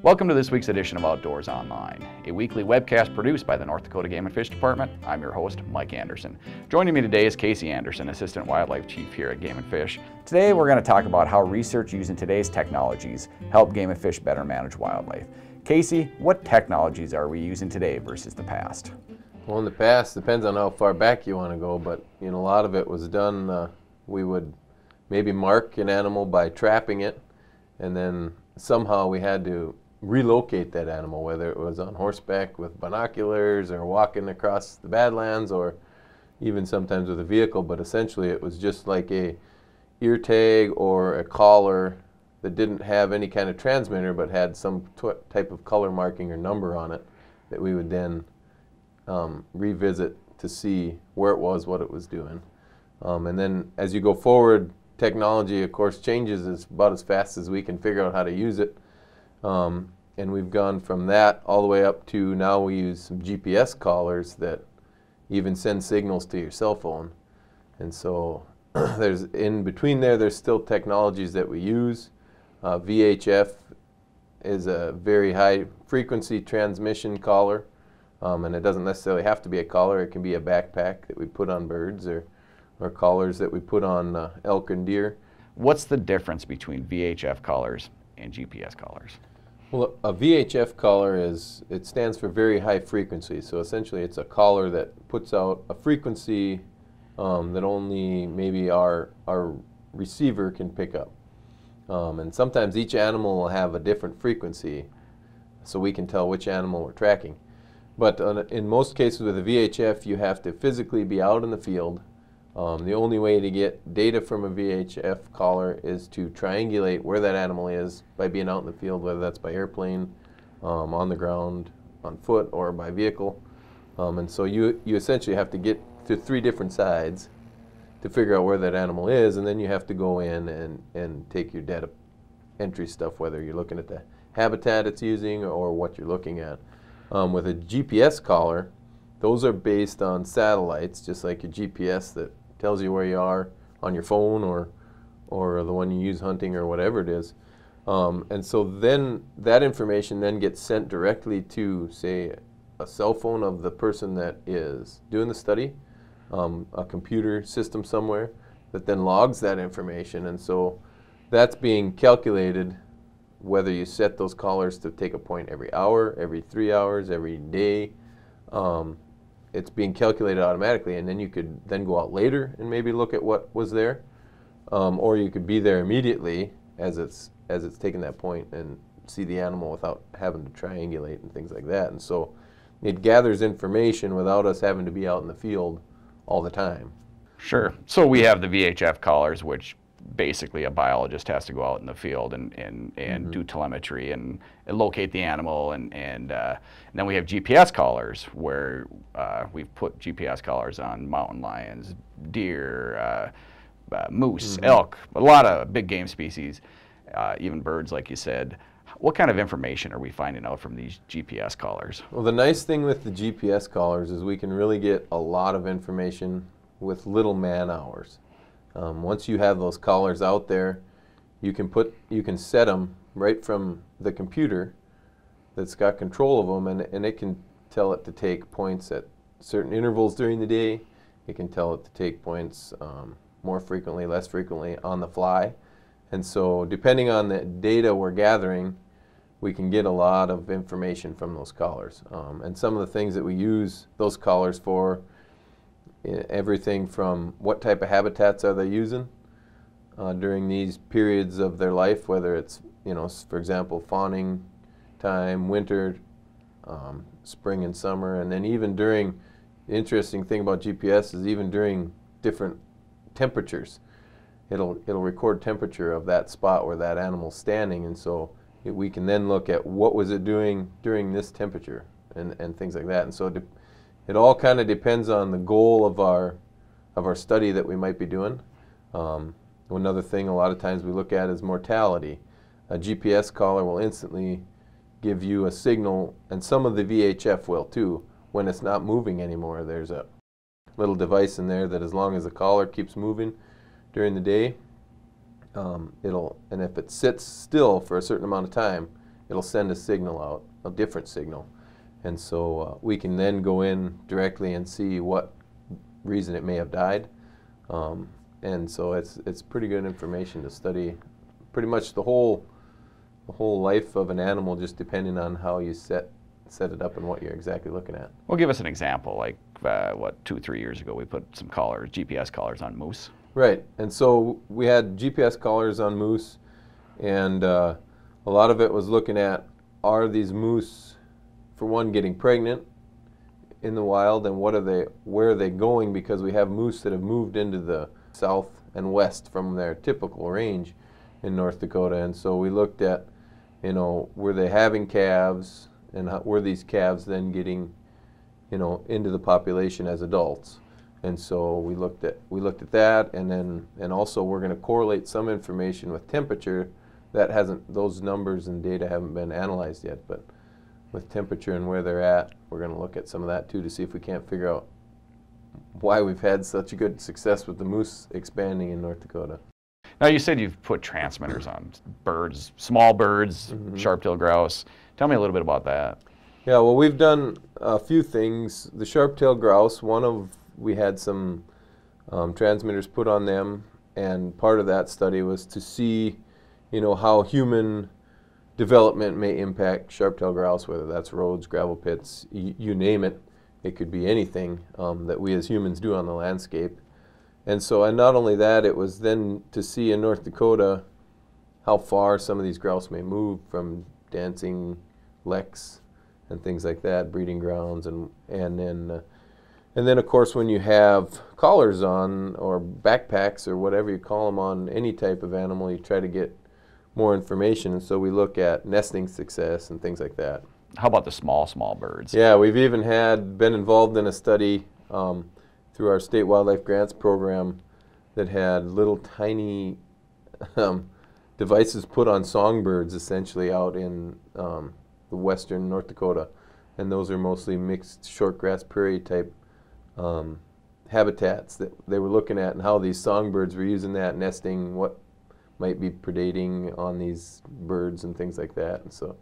Welcome to this week's edition of Outdoors Online, a weekly webcast produced by the North Dakota Game and Fish Department. I'm your host, Mike Anderson. Joining me today is Casey Anderson, Assistant Wildlife Chief here at Game and Fish. Today we're going to talk about how research using today's technologies help Game and Fish better manage wildlife. Casey, what technologies are we using today versus the past? Well, in the past, depends on how far back you want to go, but you know, a lot of it was done. Uh, we would maybe mark an animal by trapping it, and then somehow we had to relocate that animal, whether it was on horseback with binoculars or walking across the Badlands or even sometimes with a vehicle, but essentially it was just like a ear tag or a collar that didn't have any kind of transmitter but had some type of color marking or number on it that we would then um, revisit to see where it was, what it was doing. Um, and then as you go forward, technology, of course, changes as, about as fast as we can figure out how to use it. Um, and we've gone from that all the way up to now we use some GPS collars that even send signals to your cell phone. And so there's in between there, there's still technologies that we use. Uh, VHF is a very high frequency transmission collar. Um, and it doesn't necessarily have to be a collar. It can be a backpack that we put on birds or, or collars that we put on uh, elk and deer. What's the difference between VHF collars and GPS collars? Well, a VHF collar is, it stands for very high frequency. So essentially it's a collar that puts out a frequency um, that only maybe our, our receiver can pick up. Um, and sometimes each animal will have a different frequency so we can tell which animal we're tracking. But uh, in most cases with a VHF, you have to physically be out in the field um, the only way to get data from a VHF collar is to triangulate where that animal is by being out in the field, whether that's by airplane, um, on the ground, on foot, or by vehicle. Um, and so you, you essentially have to get to three different sides to figure out where that animal is, and then you have to go in and, and take your data entry stuff, whether you're looking at the habitat it's using or what you're looking at. Um, with a GPS collar, those are based on satellites, just like your GPS that tells you where you are on your phone or or the one you use hunting or whatever it is. Um, and so then that information then gets sent directly to say a cell phone of the person that is doing the study, um, a computer system somewhere that then logs that information. And so that's being calculated whether you set those collars to take a point every hour, every three hours, every day. Um, it's being calculated automatically, and then you could then go out later and maybe look at what was there, um, or you could be there immediately as it's as it's taking that point and see the animal without having to triangulate and things like that. And so it gathers information without us having to be out in the field all the time. Sure. So we have the VHF collars, which basically a biologist has to go out in the field and, and, and mm-hmm. do telemetry and, and, locate the animal. And, and, uh, and, then we have GPS collars where uh, we've put GPS collars on mountain lions, deer, uh, uh moose, mm-hmm. elk, a lot of big game species, uh, even birds, like you said. What kind of information are we finding out from these GPS collars? Well, the nice thing with the GPS collars is we can really get a lot of information with little man hours. Um, once you have those collars out there, you can put you can set them right from the computer that's got control of them, and, and it can tell it to take points at certain intervals during the day. It can tell it to take points um, more frequently, less frequently on the fly. And so, depending on the data we're gathering, we can get a lot of information from those collars. Um, and some of the things that we use those collars for everything from what type of habitats are they using uh, during these periods of their life, whether it's, you know, for example, fawning time, winter, um, spring and summer, and then even during, the interesting thing about GPS is even during different temperatures, it'll, it'll record temperature of that spot where that animal's standing, and so it, we can then look at what was it doing during this temperature and, and things like that. And so it all kind of depends on the goal of our of our study that we might be doing. Um, another thing a lot of times we look at is mortality. A GPS collar will instantly give you a signal, and some of the VHF will too, when it's not moving anymore. There's a little device in there that as long as the collar keeps moving during the day, um, it'll, and if it sits still for a certain amount of time, it'll send a signal out, a different signal. And so uh, we can then go in directly and see what reason it may have died. Um, and so it's, it's pretty good information to study pretty much the whole, the whole life of an animal just depending on how you set, set it up and what you're exactly looking at. Well, give us an example. Like, uh, what, two, three years ago, we put some collars, GPS collars on moose. Right, and so we had GPS collars on moose, and uh, a lot of it was looking at are these moose, for one, getting pregnant in the wild, and what are they, where are they going? Because we have moose that have moved into the south and west from their typical range in North Dakota, and so we looked at, you know, were they having calves, and how, were these calves then getting, you know, into the population as adults? And so we looked at we looked at that, and then and also we're going to correlate some information with temperature. That hasn't those numbers and data haven't been analyzed yet, but with temperature and where they're at, we're going to look at some of that too to see if we can't figure out why we've had such a good success with the moose expanding in North Dakota. Now you said you've put transmitters on birds, small birds, mm-hmm. sharp-tailed grouse. Tell me a little bit about that. Yeah, well, we've done a few things. The sharp-tailed grouse, one of we had some um, transmitters put on them, and part of that study was to see, you know, how human development may impact sharp-tailed grouse, whether that's roads, gravel pits, you name it. It could be anything um, that we as humans do on the landscape. And so, and not only that, it was then to see in North Dakota how far some of these grouse may move from dancing leks and things like that, breeding grounds, and and then uh, and then, of course, when you have collars on or backpacks or whatever you call them on any type of animal, you try to get more information. And so we look at nesting success and things like that. How about the small, small birds? Yeah, we've even had been involved in a study um, through our state wildlife grants program that had little tiny um, devices put on songbirds essentially out in um, the western North Dakota. And those are mostly mixed shortgrass prairie type um, habitats that they were looking at and how these songbirds were using that nesting, what might be predating on these birds and things like that. And so,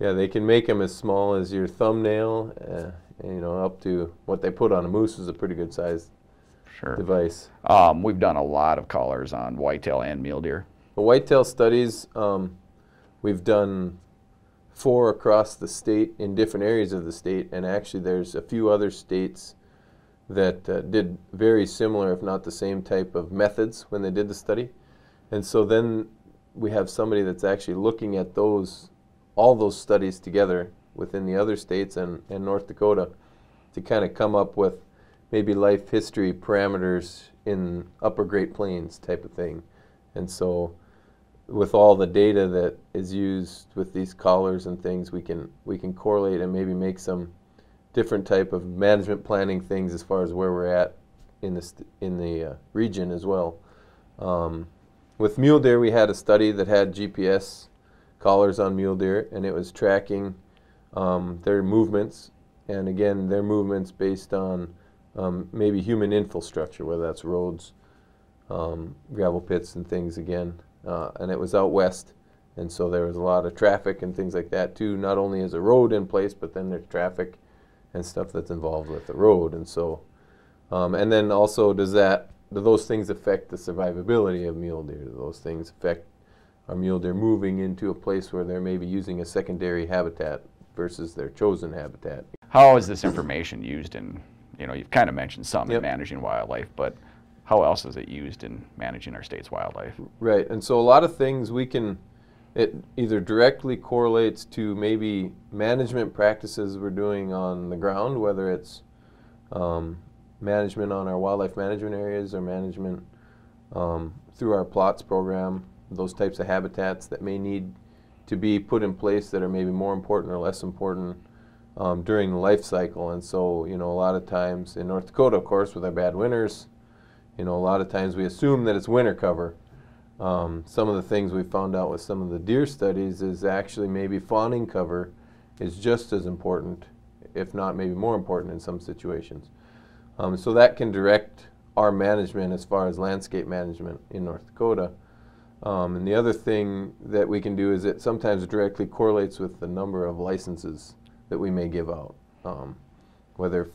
yeah, they can make them as small as your thumbnail, uh, and, you know, up to what they put on a moose is a pretty good sized sure. device. Um, we've done a lot of collars on whitetail and mule deer. The whitetail studies, um, we've done four across the state in different areas of the state, and actually there's a few other states that uh, did very similar, if not the same type of methods when they did the study. And so then we have somebody that's actually looking at those, all those studies together within the other states and, and North Dakota to kind of come up with maybe life history parameters in upper Great Plains type of thing. And so with all the data that is used with these collars and things, we can we can correlate and maybe make some different type of management planning things as far as where we're at in the in the uh, region as well. Um, with mule deer, we had a study that had GPS collars on mule deer, and it was tracking um, their movements, and again, their movements based on um, maybe human infrastructure, whether that's roads, um, gravel pits, and things again. Uh, and it was out west, and so there was a lot of traffic and things like that too. Not only is a road in place, but then there's traffic and stuff that's involved with the road. And so, um, and then also, does that those things affect the survivability of mule deer? Do those things affect our mule deer moving into a place where they're maybe using a secondary habitat versus their chosen habitat? How is this information used in? You know, you've kind of mentioned some yep. in managing wildlife, but how else is it used in managing our state's wildlife? Right, and so a lot of things we can it either directly correlates to maybe management practices we're doing on the ground, whether it's um, management on our wildlife management areas or management um, through our plots program, those types of habitats that may need to be put in place that are maybe more important or less important um, during the life cycle. And so, you know, a lot of times in North Dakota, of course, with our bad winters, you know, a lot of times we assume that it's winter cover um, some of the things we found out with some of the deer studies is actually maybe fawning cover is just as important, if not maybe more important in some situations. Um, so that can direct our management as far as landscape management in North Dakota. Um, and the other thing that we can do is it sometimes directly correlates with the number of licenses that we may give out, um, whether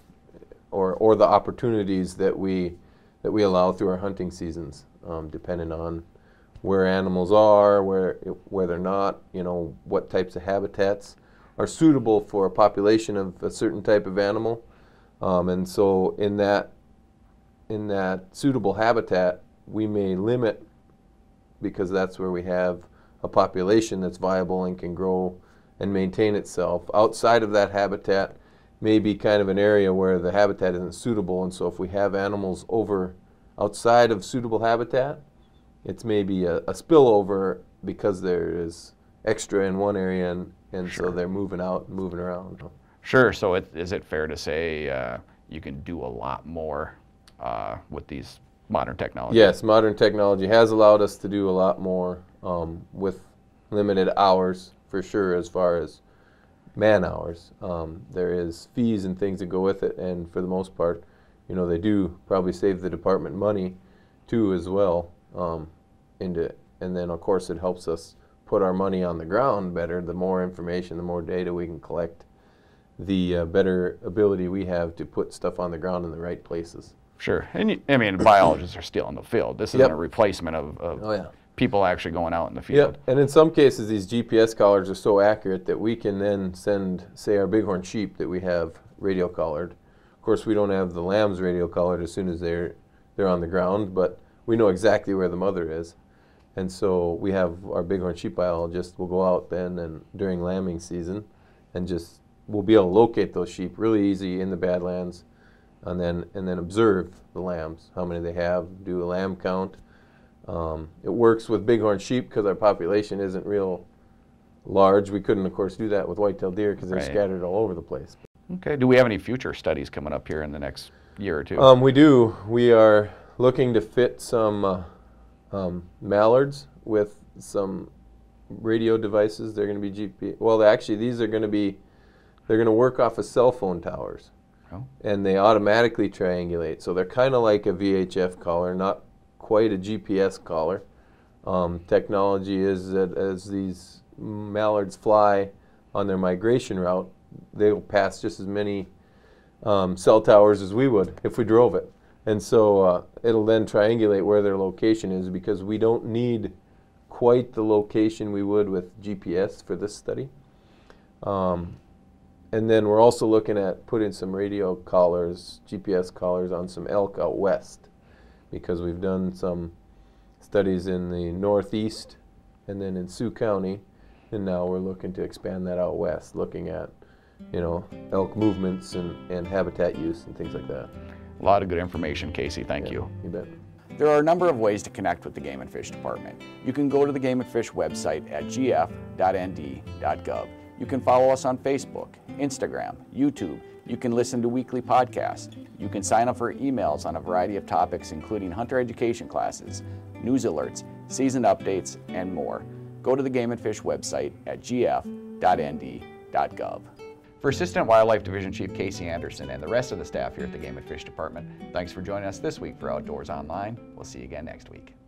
or or the opportunities that we that we allow through our hunting seasons, um, depending on where animals are, where where they're not, you know, what types of habitats are suitable for a population of a certain type of animal, um, and so in that in that suitable habitat, we may limit because that's where we have a population that's viable and can grow and maintain itself. Outside of that habitat may be kind of an area where the habitat isn't suitable, and so if we have animals over outside of suitable habitat, it's maybe a, a spillover because there is extra in one area and, and Sure. so they're moving out and moving around. Sure. So it, is it fair to say uh, you can do a lot more uh, with these modern technologies? Yes, modern technology has allowed us to do a lot more um, with limited hours for sure as far as man hours. Um, there is fees and things that go with it, and for the most part, you know, they do probably save the department money too as well. Um, into and then of course it helps us put our money on the ground better. The more information, the more data we can collect, the uh, better ability we have to put stuff on the ground in the right places. Sure. And you, I mean, biologists are still in the field. This isn't Yep. a replacement of, of Oh yeah. people actually going out in the field. Yep, and in some cases, these GPS collars are so accurate that we can then send, say, our bighorn sheep that we have radio collared. Of course, we don't have the lambs radio collared as soon as they're they're on the ground, but we know exactly where the mother is, and so we have our bighorn sheep biologist will go out then and during lambing season, and just we'll be able to locate those sheep really easy in the Badlands, and then and then observe the lambs, how many they have, do a lamb count. Um, it works with bighorn sheep because our population isn't real large. We couldn't, of course, do that with white-tailed deer because they're Right. scattered all over the place. Okay. Do we have any future studies coming up here in the next year or two? Um, we do. We are looking to fit some uh, um, mallards with some radio devices. They're going to be GPS. Well, actually, these are going to be. They're going to work off of cell phone towers, Oh. and they automatically triangulate. So they're kind of like a VHF collar, not quite a GPS collar. Um, technology is that as these mallards fly on their migration route, they'll pass just as many um, cell towers as we would if we drove it. And so uh, it'll then triangulate where their location is because we don't need quite the location we would with GPS for this study. Um, and then we're also looking at putting some radio collars, GPS collars on some elk out west because we've done some studies in the northeast and then in Sioux County. And now we're looking to expand that out west, looking at, you know, elk movements and, and habitat use and things like that. A lot of good information, Casey. Thank Yeah, you. You bet. There are a number of ways to connect with the Game and Fish Department. You can go to the Game and Fish website at gf.nd.gov. You can follow us on Facebook, Instagram, YouTube. You can listen to weekly podcasts. You can sign up for emails on a variety of topics, including hunter education classes, news alerts, season updates, and more. Go to the Game and Fish website at gf.nd.gov. For Assistant Wildlife Division Chief Casey Anderson and the rest of the staff here at the Game and Fish Department, thanks for joining us this week for Outdoors Online. We'll see you again next week.